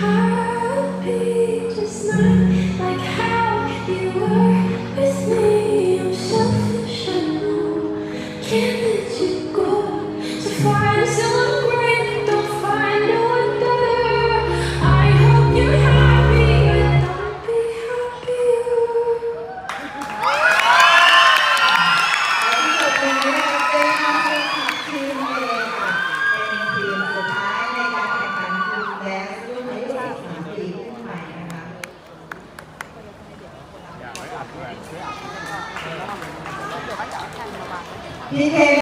Heartbeat just not like how you were. đi theo